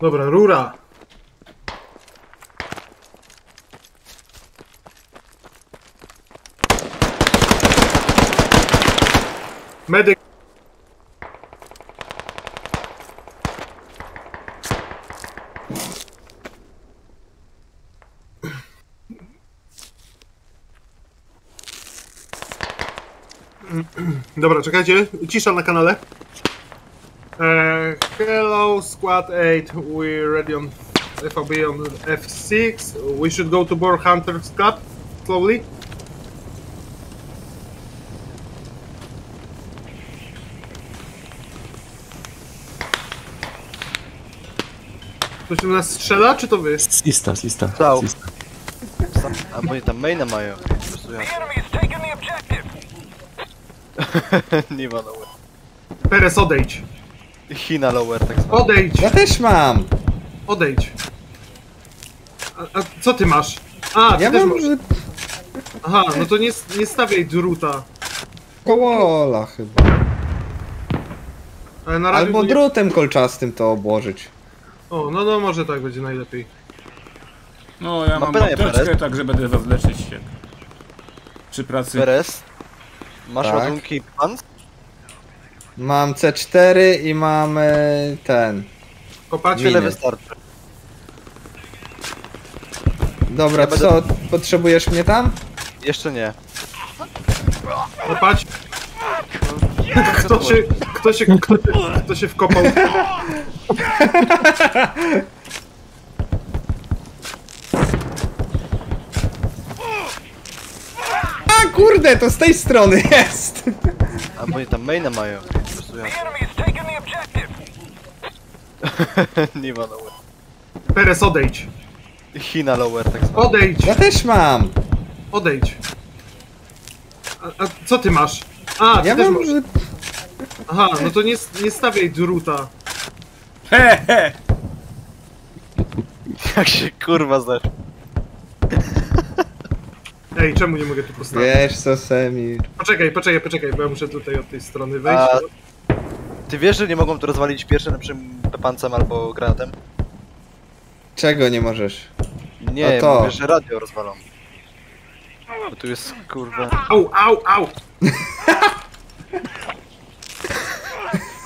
Dobra, rura. Medyk. Dobra, czekajcie. Cisza na kanale. Squad 8. We're ready on FOB on F6. We should go to Boar Hunters Cup slowly. Ktoś do nas strzela, czy to wy? Lista, lista. Stał. lista. A bo oni tam maina mają. Po prostu ja. Nie ma lower. Perez, odejdź. China lower tak zwany. Odejdź, Ja też mam. odejdź. A, a co ty masz? A, ty Ja też mam masz. że Aha, no to nie, nie stawiaj druta. kołola chyba. Ale na razie Albo nie... drutem kolczastym to obłożyć. O, no no może tak będzie najlepiej. No, ja Ma mam pytanie, apteczkę, Perez? także będę was leczyć się. Przy pracy. Perez. Masz Tak. ładunki pans? Mam C4 i mam e, ten. Kopacie? Miny. wystarczy. Dobra, Ja będę- co? Potrzebujesz mnie tam? Jeszcze nie. Kopać? Kto się, kto się, kto, się- kto się wkopał? A kurde, to z tej strony jest! A bo oni tam maina mają. Ja. Nie ma lower. Perez, odejdź. China lower tak zwany. Odejdź, Ja też mam. odejdź. A, a co ty masz? A, ty Ja też mam masz. że Aha, no to nie, nie stawiaj druta. He, he. Jak się kurwa znasz. Ej, czemu nie mogę tu postawić? Wiesz co, Semir. Poczekaj, poczekaj, poczekaj, bo ja muszę tutaj od tej strony wejść. A- Ty wiesz, że nie mogą tu rozwalić pierwszym lepszym pepancem albo granatem? Czego nie możesz? Nie, No to. mówię, że radio rozwalą. Bo tu jest kurwa. Au, au, au!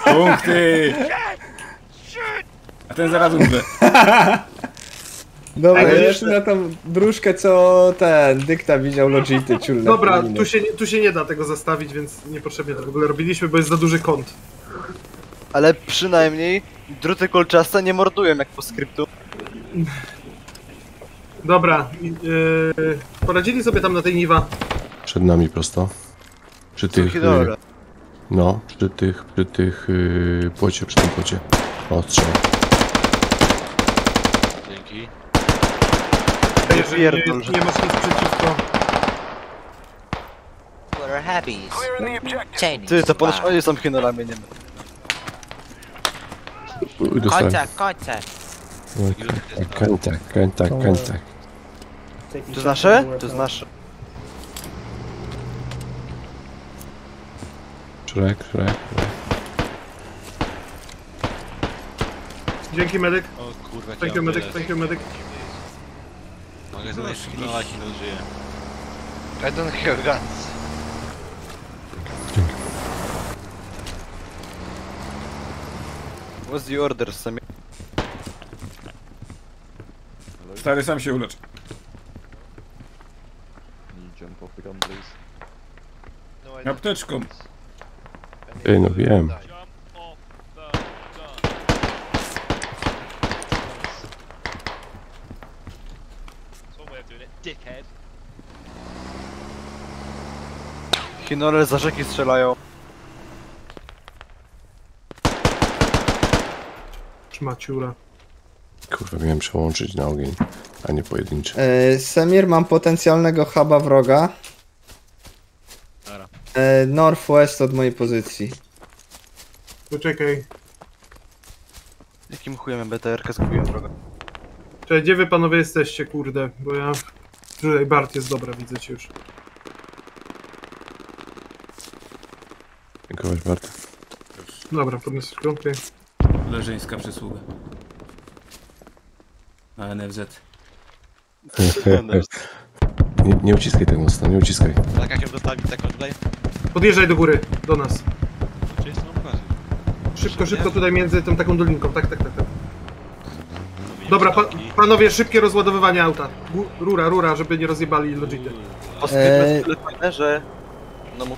Punkty! A ten zaraz umrze. Dobra, Ej, jeszcze na tą dróżkę, co ten dykta widział Logity ciulne. Dobra, tu się, nie- tu się nie da tego zastawić, więc niepotrzebnie to w ogóle robiliśmy, bo jest za duży kąt. Ale przynajmniej druty kolczaste nie mordują jak po skryptu. Dobra, yy, poradzili sobie tam na tej niwa. Przed nami prosto. Przy tych. Tych, dobra. Y, no, przy tych, przy tych y, płocie, przy tym płocie. O, strzał. Dzięki. Nie, pierdol, że- nie masz nic przeciwko. Ty, to ponoć oni są chinolami, nie my. Contact, contact. Kentak, kentak, kentak. To jest nasze? To jest nasze. Szrek, szrek. Dzięki medyk, O kurwa, thank you medyk, thank you medyk. Mogę zadać no, Kino żyje. I don't have guns. What's the order, Sami? Stary sam się ulecz. No, I don't Apteczką. have guns. I need Ej, no to wiem. die. That's one way of doing it, dickhead. Chinole za rzeki strzelają. Szmaciura. Kurwa, miałem przełączyć na ogień, a nie pojedynczy. E, Semir, mam potencjalnego huba wroga. Dobra. E, northwest od mojej pozycji. Poczekaj. Jakim chujem BTR-kę zgubiłem drogę? Czekaj, gdzie wy panowie jesteście, kurde? Bo ja... Tutaj Bart jest dobra, widzę cię już. Dziękować bardzo. Dobra, podniosę szklankę. Leżyńska przysługa. A NFZ. Nie, nie uciskaj tego mocno, nie uciskaj. Tak jak ją dostawić taką tutaj? Podjeżdżaj do góry, do nas. Gdzie jest? Szybko, szybko tutaj między tą taką dolinką. Tak, tak, tak. tak. Dobra, pa panowie, szybkie rozładowywanie auta. Gu- Rura, rura, żeby nie rozjebali logity. Eee. jest tyle fajne, że... No mu...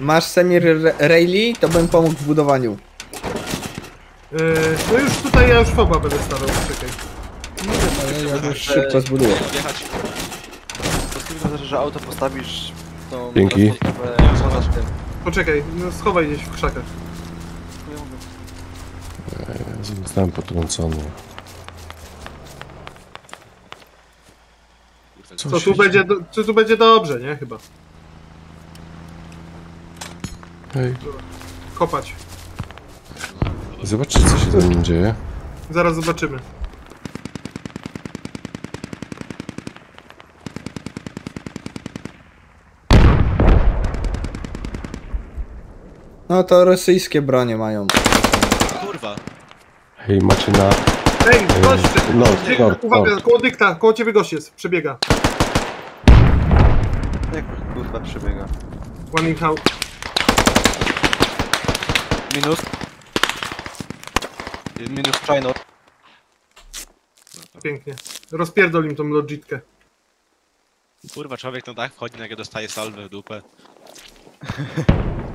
Masz Semir Rayleigh, to bym pomógł w budowaniu. Yy, no już tutaj ja już foba będę stawiał, czekaj. Ja już szybko zbuduję. Odjechać. Pozytywne jest, że auto postawisz... Tą Dzięki. tym. Poczekaj, no schowaj gdzieś w krzakach. Zostałem potrącony. Co tu będzie, do, co tu będzie dobrze, nie? Chyba. Hej, Kopać. Zobaczcie co się mną dzieje. Zaraz zobaczymy. No to rosyjskie bronie mają. Kurwa. Hej, macie na... Ej, gość! no, no, Uwaga, no. koło dykta, koło ciebie gość jest, przebiega. Jak kurwa przebiega. One in. Minus. Minus China. Pięknie. Rozpierdol im tą logitkę. Kurwa, człowiek na dach wchodzi, nagle dostaje salwę w dupę.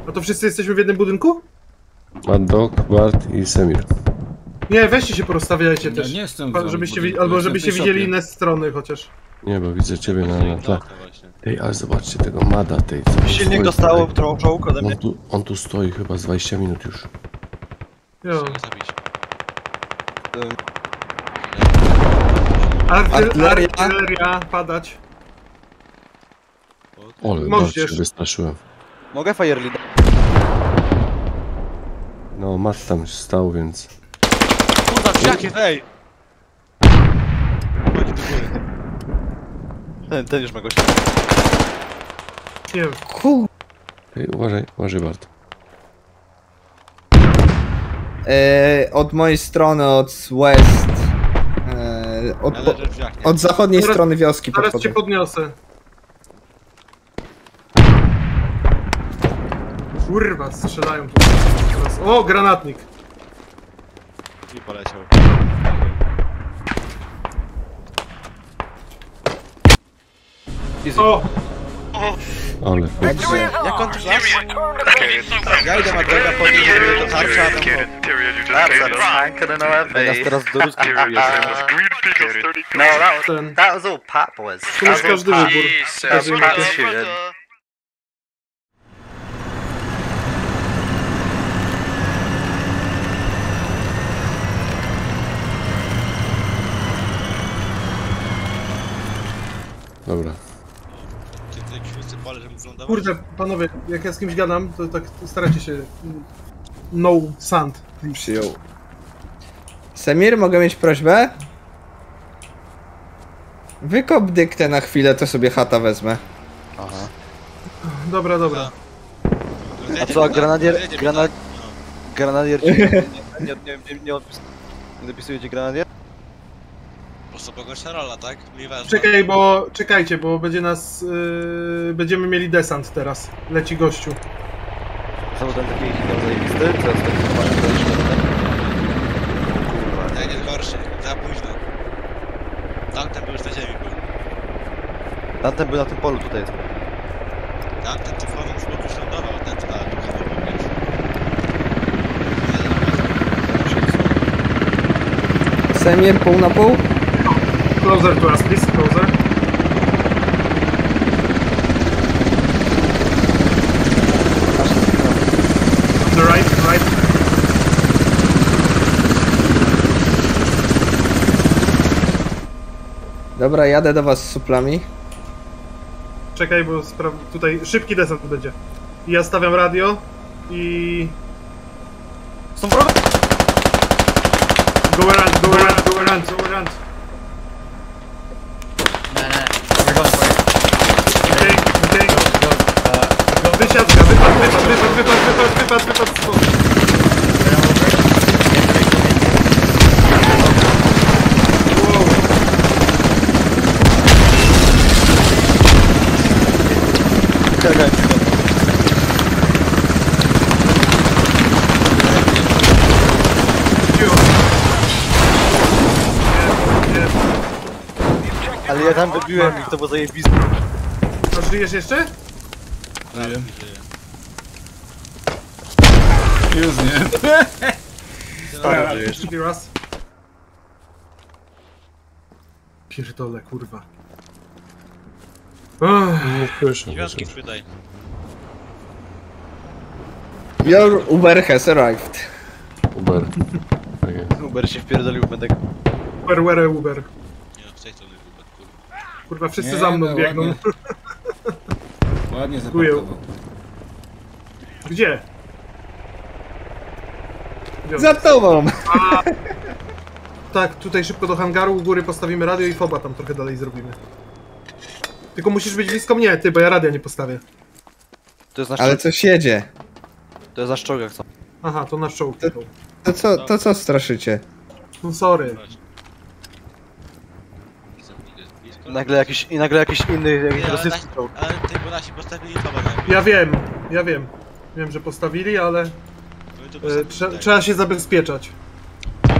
A to wszyscy jesteśmy w jednym budynku? Mad Dog, Bart i Semir. Nie, weźcie się porozstawiajcie Ja też. nie jestem w Pa- żebyście, wi- budynku, albo jestem w żebyście tej widzieli szopie. inne strony chociaż. Nie, bo widzę ciebie na, na tle. No właśnie. Ej, ale zobaczcie tego Mada, tej co Silnik stoi dostało tutaj. czołg ode mnie. On tu, on tu stoi chyba z 20 minut już. Jo. Chcę go zabić. Ym, Artyl- Artyleria. artyleria, padać. Ole, Możesz bardzo się jeszcze. wystraszyłem. Mogę Fire Lead? No, Matt tam stał, więc... Kurwa, jak jest, ej! Chodzi do góry. Ten, ten już ma gościa. Nie wiem. Ej, uważaj, uważaj Bart. E, od mojej strony, od west. E, od, po, od zachodniej Zaraz- strony wioski Zaraz podchodzę. cię podniosę. Kurwa, strzelają tu. Teraz- O, granatnik. I poleciał. O, Ale... Także Jak on tu las? Ja idę na droga po nim, żeby to tarcza, tam po... Nas teraz do ruskich ten. That was all Pat boys. Tu jest każdy wybór. Każdy Pat shooting. Dobra. Wylądować? Kurde, panowie, jak ja z kimś gadam, to tak starajcie się. No sand, please. przyjął. Semir, mogę mieć prośbę? Wykop dyktę na chwilę, to sobie chata wezmę. Aha. Dobra, dobra. A co, a granadier... Rozjedzie Grana... mnie, Granadier ci... Nie, nie, nie, nie, nie, odpis... nie dopisuje ci granadier? tak? Po prostu rola, tak? Czekaj, bo czekajcie, bo będzie nas. Yy, będziemy mieli desant teraz. Leci gościu. Znowu ten taki chyba zajebisty, co jest taki normalny. Kurwa. Ten jest gorszy, za późno. Tamten był już na ziemi był. Tamten był na tym polu, tutaj jest. Tamten tyfowym z boku już lądował, ten to na długo był, wiesz. Semir, pół na pół? Closer to us, please, closer. The right, right. Dobra, jadę do was z suplami. Czekaj, bo spra- tutaj szybki desant będzie. I ja stawiam radio i. Są wroga! Go around, go around, go around, go around. teraz wypadł stąd. Czekaj. Ale ja tam wybiłem ich, to było zajebiste. A żyjesz jeszcze? Żyję. Już nie. Stary, żyjesz. Drugi raz. Pierdolę, kurwa. Nie słyszę. Dziewiątki przydaj. Your Uber has arrived. Uber. Tak jest. Uber się wpierdolił, będę... Uber, were, Uber. Nie no, z tej Hubert, kurwa. Kurwa, wszyscy Nie, za mną no, biegną. ładnie. Ładnie zaparkował. Gdzie? Za tobą! Tak, tutaj szybko do hangaru, u góry postawimy radio i foba tam trochę dalej zrobimy. Tylko musisz być blisko mnie, ty, bo ja radia nie postawię. To jest na Ale szczogach, coś jedzie. to jest na szczogach, co? Aha, to nasz czołg. jechał. To co, to co straszycie? No sorry. I nagle jakiś, i nagle jakiś inny, jakiś ale, rosyjski nasi, czołg. ale ty, bo nasi postawili na mnie. Ja wiem, ja wiem. Wiem, że postawili, ale My tu e, postawili trze tutaj. trzeba się zabezpieczać.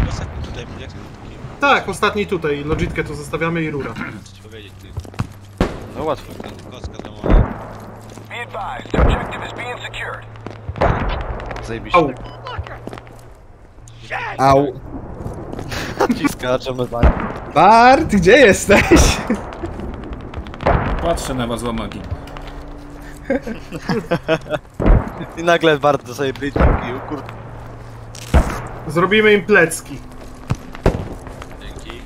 Ostatni tutaj, to Tak, ostatni tutaj. Logitkę tu zostawiamy i rura. ci powiedzieć, ty. No łatwo. Ten kocka zamówiona. Zajebiście. Au. Au. Ci skaczemy za nim. Bart, gdzie jesteś? Patrzę na was łamagi. I nagle bardzo sobie być i kurde. Zrobimy im plecki. Dzięki.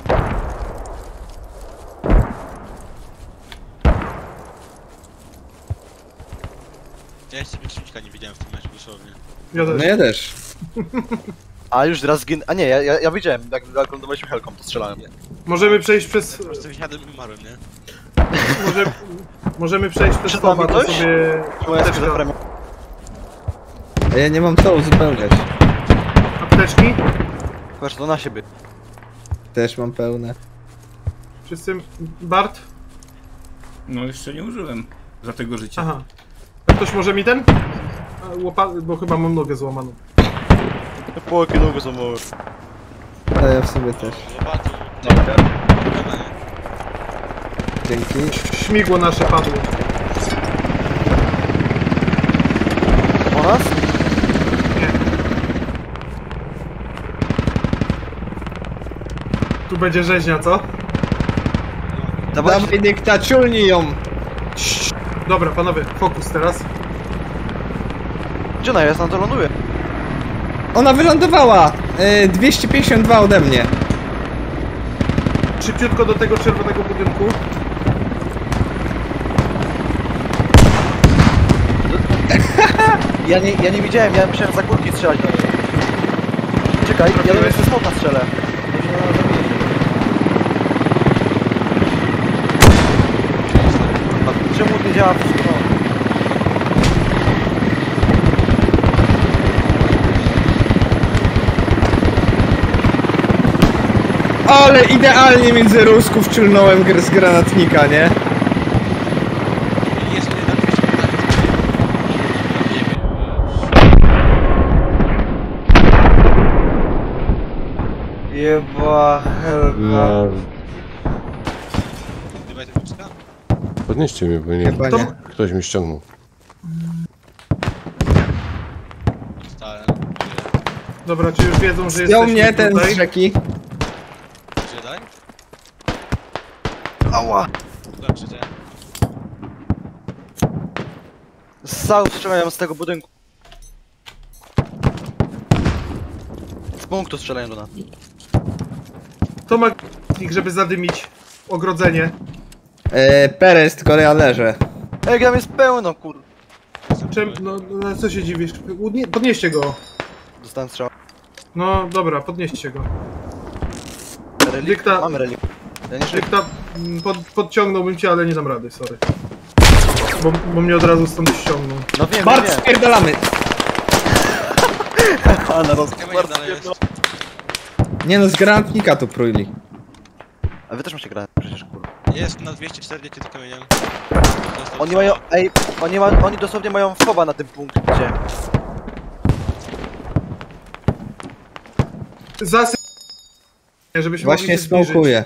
Ja jeszcze wykrzycznika nie widziałem w tym meczu dosłownie. Ja też. No ja też. A już raz zgin... A nie, ja, ja, ja widziałem, jak, lądowaliśmy helką, to strzelałem. Możemy przejść przez... Po prostu wysiadłem i umarłem, nie? Może, możemy przejść przez Przed to ktoś? sobie... Moja A ja nie mam co uzupełniać. Apteczki? Że to na siebie. Też mam pełne. Wszyscy... Bart? No jeszcze nie użyłem za tego życia. Aha. A ktoś może mi ten? A, Łopa... Bo chyba mam nogę złamaną. Połoki nogi są małe. A ja w sobie też. Łopaty. Dobra. Dzięki. Śmigło nasze padło. Po nas? Tu będzie rzeźnia, co? Dawaj, Dawaj dyktaciulni ją! Dobra, panowie, fokus teraz. gdzie ona jest? Na to ląduje. Ona wylądowała! E, 252 ode mnie. Szybciutko do tego czerwonego budynku. Ja nie, ja nie widziałem, ja musiałem za kurki strzelać do niej. Czekaj, ja do niej ze smoka strzelę. Może ona zabije się. A Czemu nie działa wszystko? Ale idealnie między rusków czulnąłem gr z granatnika, nie? Jest mnie na 215. Nie wiem. Jeba helka. Podnieście mnie, bo nie... Chyba To- nie. Ktoś mi ściągnął. Stałem. Dobra, czy już wiedzą, że Jął jesteśmy mnie ten tutaj? z rzeki. Gdzie? Ała! Dobrze, gdzie? Strzelają z tego budynku. Z punktu strzelają do nas. To ma klik, żeby zadymić ogrodzenie. E, Perez, tylko ja leżę. Ej, tam jest pełno, kur... Czym, no, no co się dziwisz? Udnie- Podnieście go. Dostałem strzał. No dobra, podnieście go. Relik? Dykta- Mamy relik. Ja nie żyję. Dykta, mm, pod, podciągnąłbym cię, ale nie dam rady, sorry. Bo, bo mnie od razu stąd ściągnął. No wiem, Bart, wiem, wiem. spierdalamy! A, na roz... Nie dalej. Nie no, z granatnika tu prójli. A wy też macie grać. Jest na 240 tym kamieniem. Oni mają, ej, oni, ma, oni dosłownie mają foba na tym punkcie. Zasy... Żeby się Właśnie mogli się zbliżyć. smokuję.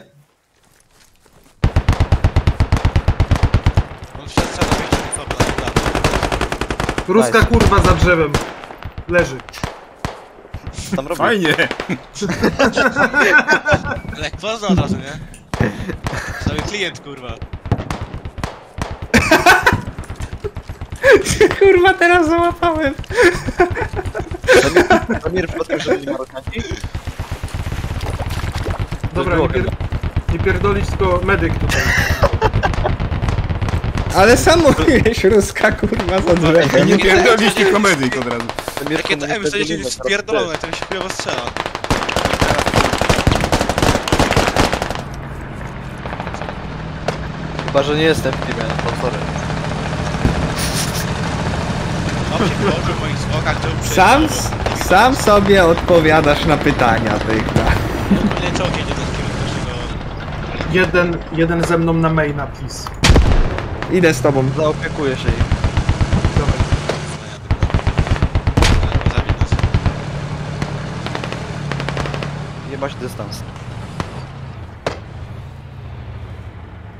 Ruska Nice. kurwa za drzewem. Leży. Tam robią. Fajnie! Ale poznał od razu, nie? Cały klient, kurwa. Kurwa, teraz załapałem. Zamir przypadkiem, że nie Marokanci? Dobra, nie, pier... nie pierdolić, tylko medyk tutaj. Ale sam mówiłeś ruska kurwa za drzewem. Nie pierdoliście komedyk od razu. Jakie to M, że się spierdolone, to mi się chujowo strzela. Chyba, że nie jestem w teamie, no to sorry. Mam się położył w moich zwłokach, to uprzejmie. Sam, sam sobie odpowiadasz na pytania tych. no. Do takiego. Jeden, jeden ze mną na maina, please. Idę z tobą. Zaopiekuję się im. Dawaj. Nie masz dystans.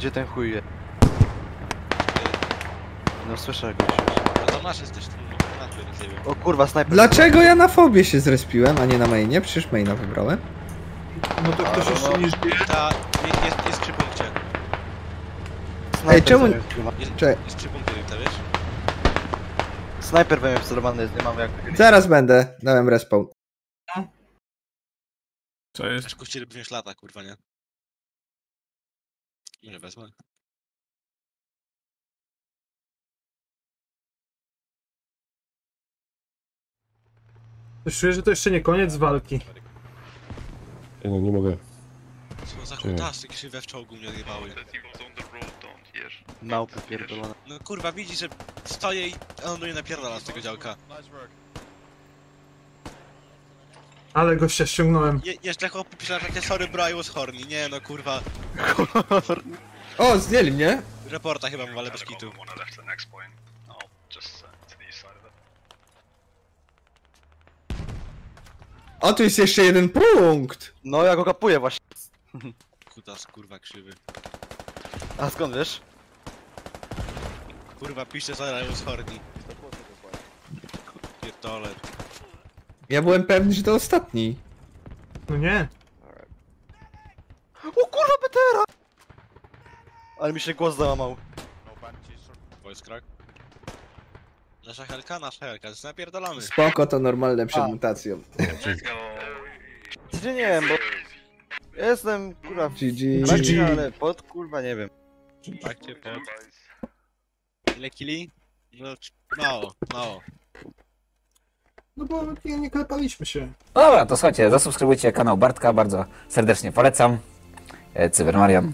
Gdzie ten chuj jest? No słyszę go już. No to masz jesteś tu. O kurwa, snajper. Dlaczego ja na fobie się zrespiłem, a nie na mainie? Przecież maina wybrałem. No to ktoś jeszcze nie żyje. Ta... Jest, jest, jest przy punkcie. Snajper Ej, czemu- zamiast kurwa. Jest, Czekaj. jest przy punkcie, to wiesz? Snajper we mnie wcelowany jest, nie mam jak... Zaraz będę. Dałem respawn. Co jest? Aż chcieli wziąć lata, kurwa, nie? Nie wezmę. Coś czuję, że to jeszcze nie koniec walki. Ej, no nie mogę. Co za Czekaj. chutasy, jakieś się we w czołgu mnie odjebały. Małpy pierdolone. No kurwa, widzi, że stoję i on mnie napierdala z tego działka. Ale gościa ściągnąłem. Je, jeszcze chłop na takie sorry bro, I was horny. Nie no, kurwa. O, zdjęli mnie. Reporta chyba mu ale bez kitu. O, tu jest jeszcze jeden punkt. No ja go kapuję właśnie. Kutas, kurwa, krzywy. A skąd wiesz? Kurwa, pisze sorry, I was horny. Pierdolę. Ja byłem pewny, że to ostatni. No nie. O kurwa, Petera! Ale mi się głos załamał. Voice crack. Nasza helka, nasza helka, napierdolamy. Spoko, to normalne przed mutacją. Nie, nie wiem, bo... Ja jestem kurwa w GG. trakcie, ale pod kurwa nie wiem. Tak cię pod. Ile kili? No, mało, mało. No bo nie, nie klepaliśmy się. Dobra, to słuchajcie, zasubskrybujcie kanał Bartka, bardzo serdecznie polecam. E, Cybermarian.